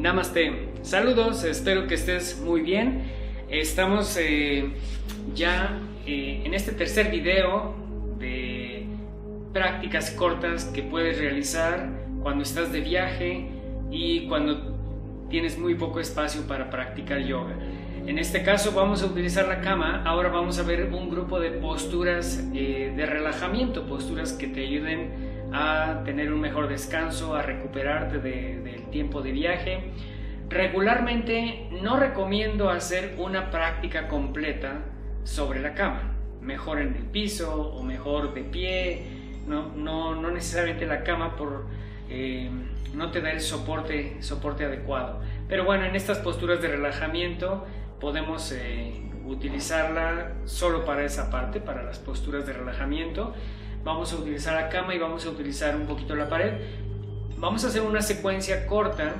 Namaste. Saludos, espero que estés muy bien. Estamos eh, ya eh, en este tercer video de prácticas cortas que puedes realizar cuando estás de viaje y cuando tienes muy poco espacio para practicar yoga. En este caso vamos a utilizar la cama, ahora vamos a ver un grupo de posturas eh, de relajamiento, posturas que te ayuden a tener un mejor descanso, a recuperarte del tiempo de viaje. Regularmente no recomiendo hacer una práctica completa sobre la cama, mejor en el piso o mejor de pie, no, no, no necesariamente la cama por, eh, no te da el soporte, soporte adecuado. Pero bueno, en estas posturas de relajamiento podemos eh, utilizarla solo para esa parte, para las posturas de relajamiento vamos a utilizar la cama y vamos a utilizar un poquito la pared. Vamos a hacer una secuencia corta.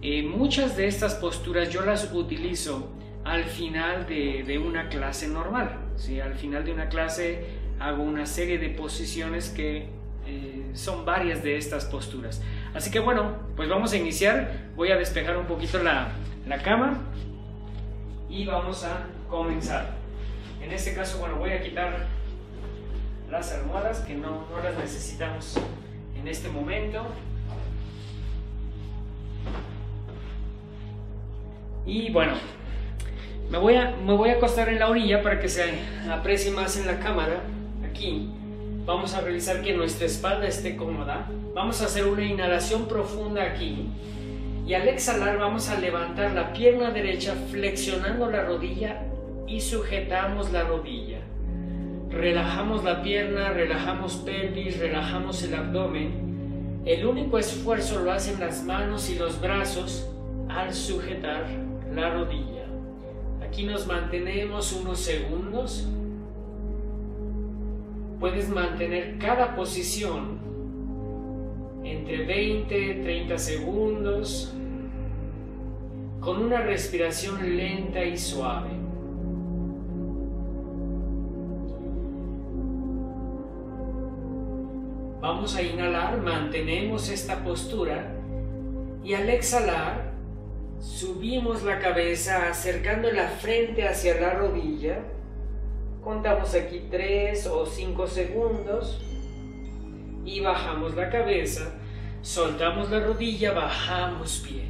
Eh, muchas de estas posturas yo las utilizo al final de, una clase normal. ¿sí? Al final de una clase hago una serie de posiciones que eh, son varias de estas posturas. Así que bueno, pues vamos a iniciar. Voy a despejar un poquito la, la cama y vamos a comenzar. En este caso, bueno, voy a quitar las almohadas que no, las necesitamos en este momento. Y bueno, me voy, a, me voy a acostar en la orilla para que se aprecie más en la cámara. Aquí vamos a realizar que nuestra espalda esté cómoda. Vamos a hacer una inhalación profunda aquí. Y al exhalar vamos a levantar la pierna derecha flexionando la rodilla y sujetamos la rodilla. Relajamos la pierna, relajamos pelvis, relajamos el abdomen. El único esfuerzo lo hacen las manos y los brazos al sujetar la rodilla. Aquí nos mantenemos unos segundos. Puedes mantener cada posición entre 20 30 segundos con una respiración lenta y suave. Vamos a inhalar, mantenemos esta postura y al exhalar subimos la cabeza acercando la frente hacia la rodilla. Contamos aquí 3 o 5 segundos y bajamos la cabeza, soltamos la rodilla, bajamos pie.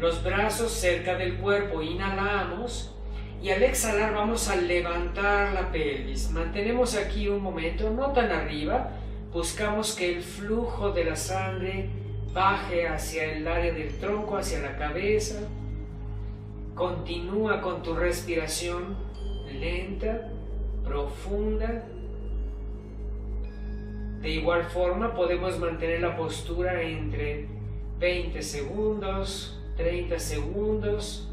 Los brazos cerca del cuerpo, inhalamos y al exhalar vamos a levantar la pelvis. Mantenemos aquí un momento, no tan arriba, buscamos que el flujo de la sangre baje hacia el área del tronco, hacia la cabeza. Continúa con tu respiración lenta, profunda. De igual forma podemos mantener la postura entre 20 segundos, 30 segundos.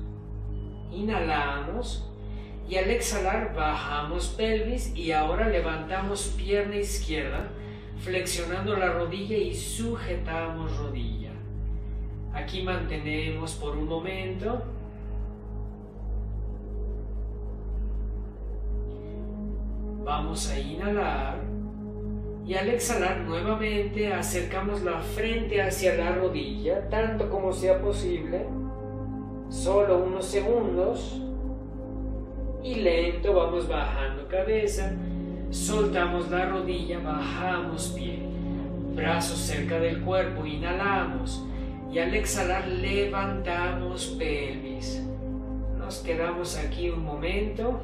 Inhalamos y al exhalar bajamos pelvis y ahora levantamos pierna izquierda flexionando la rodilla y sujetamos rodilla. Aquí mantenemos por un momento. Vamos a inhalar y al exhalar nuevamente acercamos la frente hacia la rodilla, tanto como sea posible, solo unos segundos y lento vamos bajando cabeza Soltamos la rodilla, bajamos pie. Brazos cerca del cuerpo, inhalamos. Y al exhalar levantamos pelvis. Nos quedamos aquí un momento.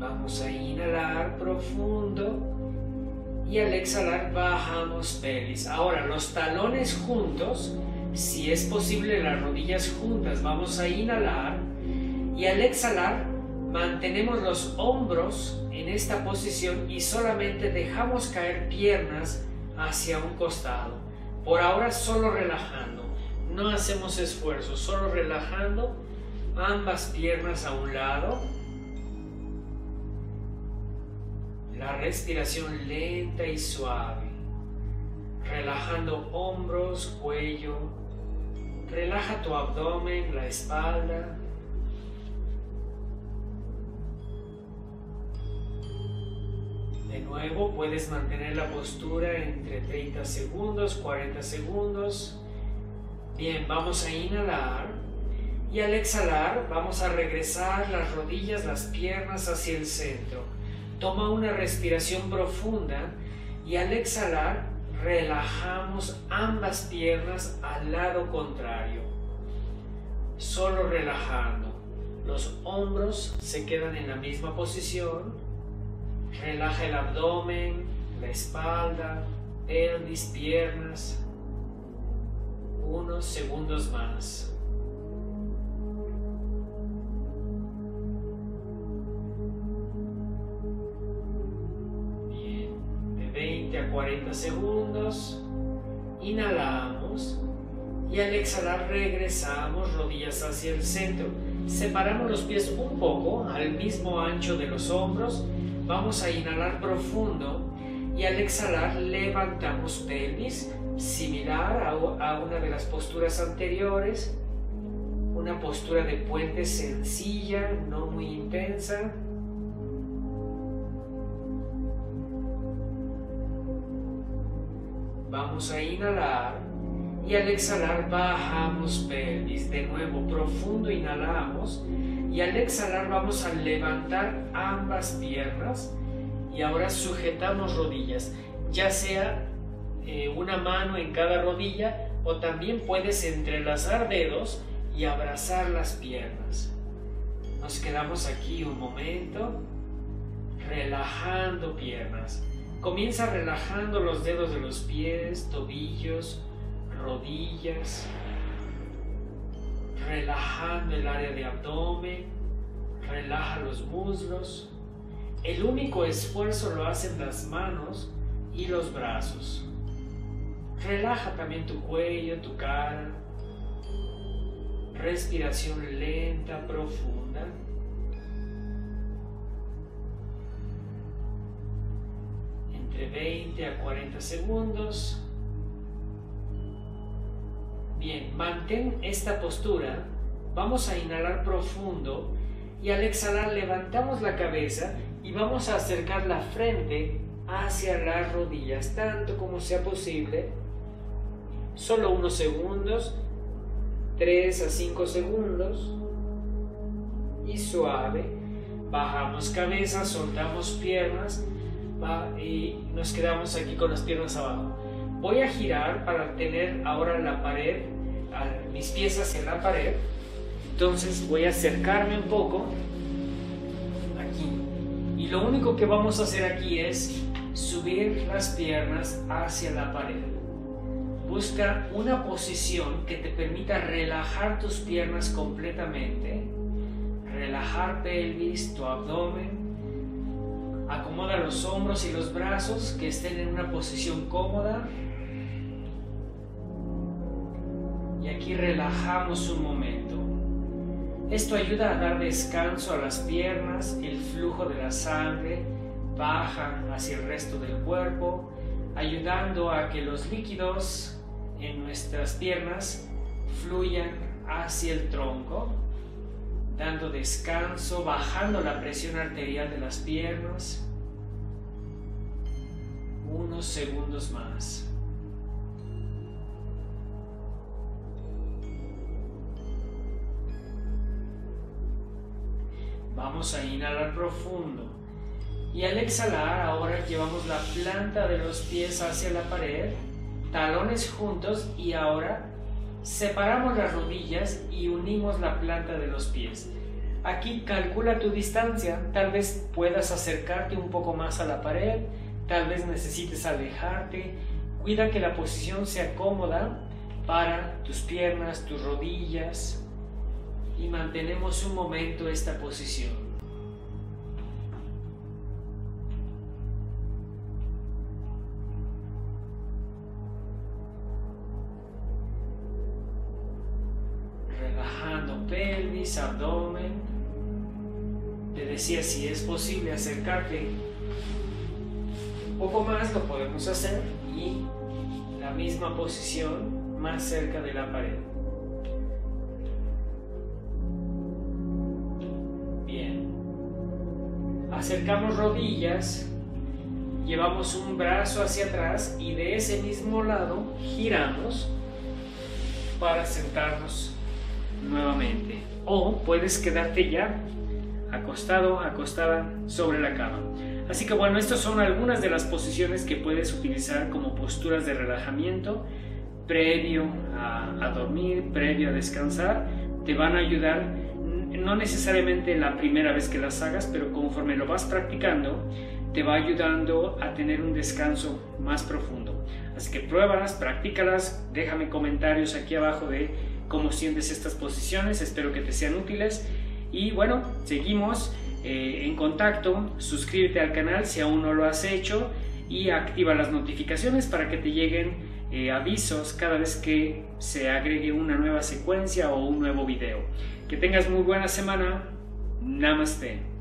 Vamos a inhalar profundo y al exhalar bajamos pelvis. Ahora los talones juntos si es posible las rodillas juntas, vamos a inhalar y al exhalar mantenemos los hombros en esta posición y solamente dejamos caer piernas hacia un costado. Por ahora solo relajando, no hacemos esfuerzo, solo relajando ambas piernas a un lado. La respiración lenta y suave, relajando hombros, cuello, Relaja tu abdomen, la espalda. De nuevo, puedes mantener la postura entre 30 segundos, 40 segundos. Bien, vamos a inhalar y al exhalar vamos a regresar las rodillas, las piernas hacia el centro. Toma una respiración profunda y al exhalar relajamos ambas piernas al lado contrario. Solo relajando. Los hombros se quedan en la misma posición. Relaja el abdomen, la espalda, pelvis, piernas. Unos segundos más. 20 a 40 segundos. Inhalamos y al exhalar regresamos rodillas hacia el centro. Separamos los pies un poco al mismo ancho de los hombros. Vamos a inhalar profundo y al exhalar levantamos pelvis, similar a, una de las posturas anteriores. Una postura de puente sencilla, no muy intensa. Vamos a inhalar y al exhalar bajamos pelvis. De nuevo, profundo inhalamos. Y al exhalar vamos a levantar ambas piernas. Y ahora sujetamos rodillas. Ya sea eh, una mano en cada rodilla o también puedes entrelazar dedos y abrazar las piernas. Nos quedamos aquí un momento relajando piernas. Comienza relajando los dedos de los pies, tobillos, rodillas, relajando el área de abdomen, relaja los muslos. El único esfuerzo lo hacen las manos y los brazos. Relaja también tu cuello, tu cara. Respiración lenta, profunda. Entre 20 a 40 segundos. Bien, mantén esta postura. Vamos a inhalar profundo y al exhalar levantamos la cabeza y vamos a acercar la frente hacia las rodillas, tanto como sea posible. Solo unos segundos, 3 a 5 segundos. Y suave. Bajamos cabeza, soltamos piernas y nos quedamos aquí con las piernas abajo. Voy a girar para tener ahora la pared mis pies hacia la pared. Entonces voy a acercarme un poco aquí. Y lo único que vamos a hacer aquí es subir las piernas hacia la pared. Busca una posición que te permita relajar tus piernas completamente, relajar pelvis, tu abdomen. Acomoda los hombros y los brazos que estén en una posición cómoda y aquí relajamos un momento. Esto ayuda a dar descanso a las piernas, el flujo de la sangre baja hacia el resto del cuerpo, ayudando a que los líquidos en nuestras piernas fluyan hacia el tronco, dando descanso, bajando la presión arterial de las piernas. Unos segundos más. Vamos a inhalar profundo. Y al exhalar, ahora llevamos la planta de los pies hacia la pared, talones juntos y ahora separamos las rodillas y unimos la planta de los pies. Aquí calcula tu distancia, tal vez puedas acercarte un poco más a la pared, tal vez necesites alejarte. Cuida que la posición sea cómoda para tus piernas, tus rodillas, y mantenemos un momento esta posición. Posible acercarte un poco más, lo podemos hacer y la misma posición más cerca de la pared. acercamos rodillas llevamos un brazo hacia atrás y de ese mismo lado giramos para sentarnos nuevamente. O puedes quedarte ya acostado, acostada sobre la cama. Así que bueno, estas son algunas de las posiciones que puedes utilizar como posturas de relajamiento previo a, dormir, previo a descansar. Te van a ayudar, no necesariamente la primera vez que las hagas, pero conforme lo vas practicando, te va ayudando a tener un descanso más profundo. Así que pruébalas, practícalas, déjame comentarios aquí abajo de cómo sientes estas posiciones, espero que te sean útiles. Y bueno, seguimos. Eh, en contacto, suscríbete al canal si aún no lo has hecho y activa las notificaciones para que te lleguen eh, avisos cada vez que se agregue una nueva secuencia o un nuevo video. Que tengas muy buena semana. Namaste.